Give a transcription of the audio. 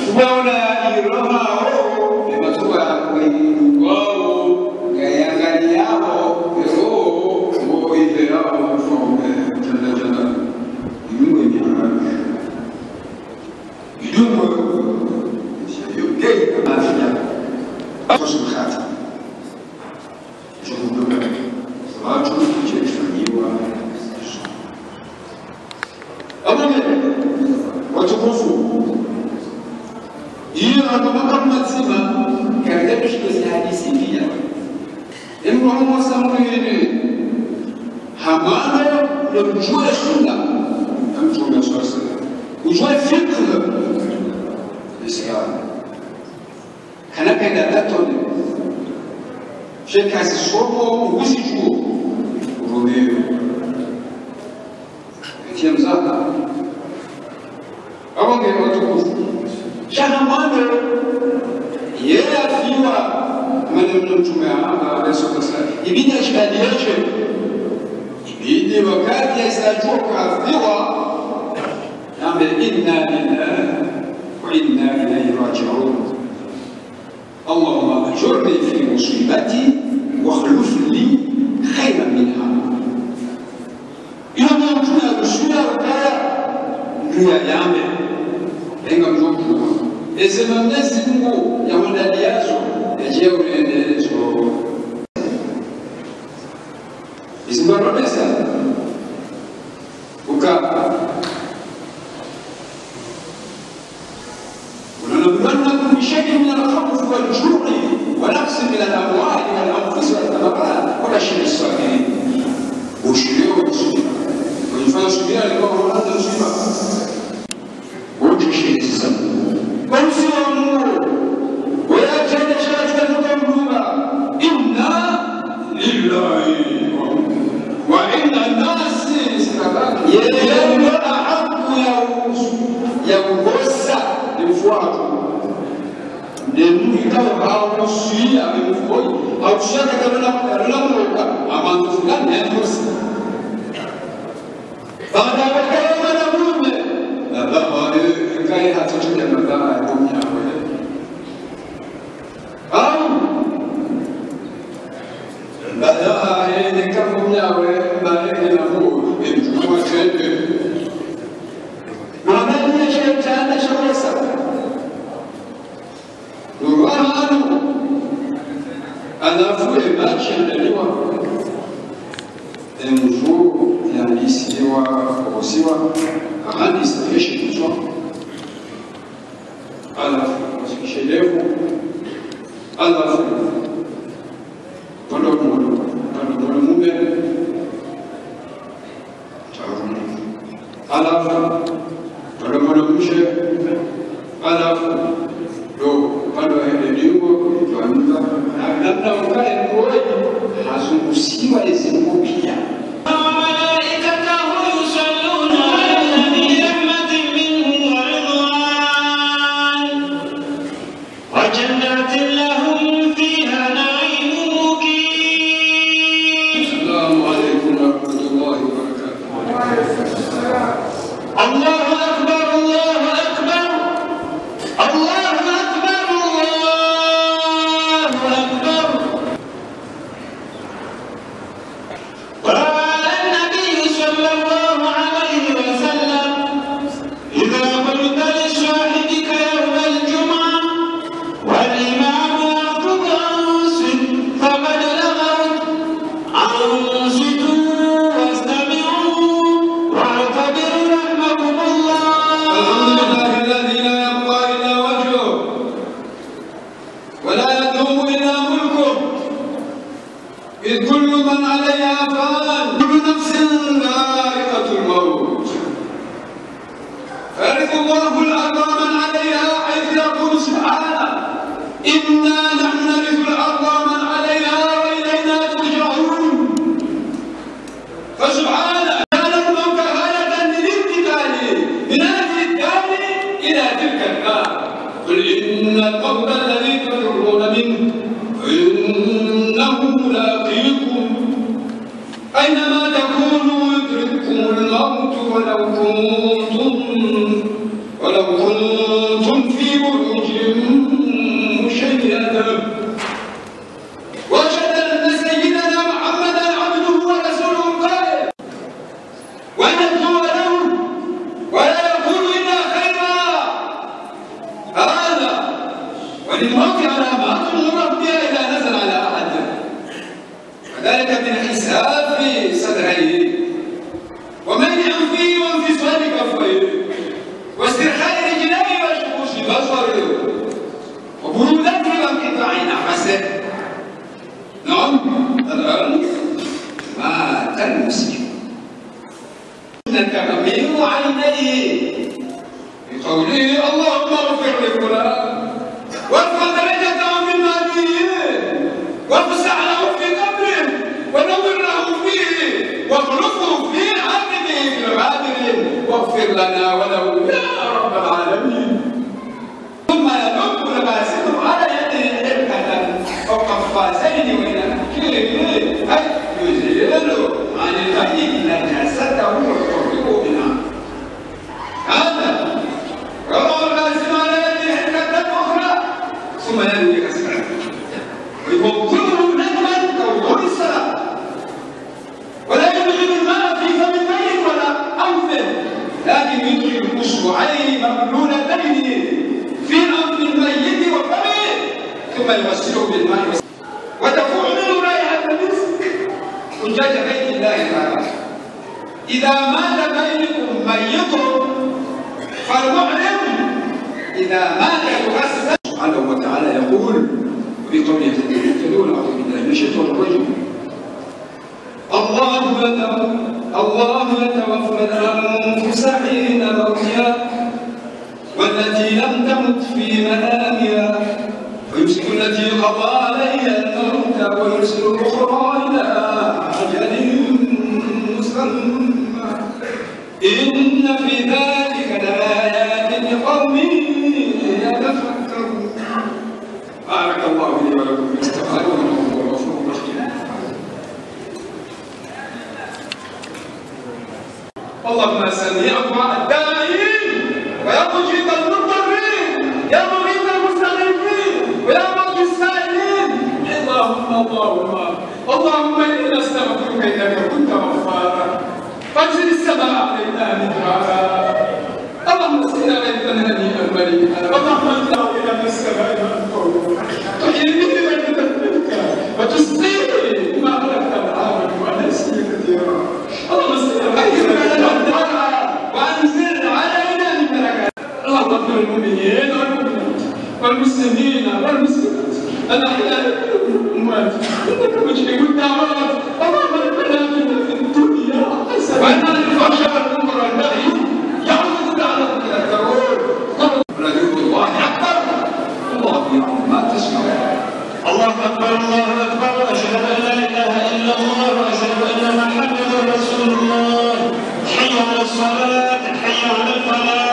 tubaona irohao muhammad sallallahu alaihi hamada yamjua sunna ya mtume sallallahu alaihi kujua fiqh islam kana kaida datoni shekasi somo usijuo romeo kitia mzaka awangewatukufu maneno mtume alayhi wasallam ibidi ashibadilishe ibidi wakati aisajua kafiwa ambe inna lillahi wa inna ilayhi raji'un اللهم اجرني في مصيبتي واخلف لي خيرا منها iyo ndio mtume akushuhudia rukaya juu ya jambo lenga mjomkubwa esema mwenyezi ونقص من الاموال والانفس والثمرات وبشر الصابرين بشروا بالصبر ويفعل صبرا لقوم هذا مصيبه وجه السم وانسوا النور ويا جل شاهد مذنوبا انا لله وان الناس يوم احق يوغوسا mfuato ndemuhitawo నేను ఇంకా భావం స్వీయ అని పోయి ఆ విషయాన్ని ఎక్కడ ఎక్కడ ఉంటాను ఆ మనసుగా నేను వస్తాను ndio upande wa elimu ndio namna mkale mmoja hazungusiwa lisimukia todo mundo من هذه إلى تلك الدار قل إن الموت الذي تفرون منه فإنه ملاقيكم. أينما تكونوا يدرككم الموت ولو كنتم ولو كنتم وللموت على بعض الغرف بها إذا نزل على أحد. وذلك من الحساب في صدريه ومنع فيه وانفصال كفيه واسترخاء رجليه وشموش بصره وبرودته وانقطاع نفسه. نعم الأرض مات المسلم إنك غميض عينيه. بقوله اللهم اغفر لفلان. وارفع درجته في المهديين وافسح له في قبره ونور له فيه. واخلفه في عقبه في الغابرين واغفر لنا وله. يا رب العالمين. ثم يدق لباسه على يده حركة أو وإلى كيف أي يزيل عن الميت نجاسته ويطهره منها هذا مبلولتين في أنف الميت وفمه ثم يغسله بالماء وتفوح منه رائحة المسك حجاج بيت الله تعالى. إذا مات بينكم ميت فالمحرم إذا مات يغسل سبحانه وتعالى يقول بقوله يتدون أعوذ بالله من الشيطان الرجيم. الله يتوفى الله يتوفى الأنفس حين موتها والتي لم تمت في منامها ويمسك التي قضى عليها الموت ويرسل الأخرى إلى أجل مسمى. إن في ذلك لآيات اللهم اللهم أنا نستغفرك إنك كنت غفارا. فانزل السماء علينا مدرارا اللهم اسقنا غيثا هنيئا مريئا إلى من السماء مأمورا تحيي به من تدبرك وتسقيه ما هلكت العالم ونسي كثيرا. اللهم اسقنا غيثا وأنزل علينا من اللهم اغفر المؤمنين والمؤمنات والمسلمين والمسلمات. الأحياء الله. الله أكبر الله أكبر. أشهد أن لا إله إلا الله. وأشهد أن محمدا رسول الله. حي على الصلاة حي على الفلاح.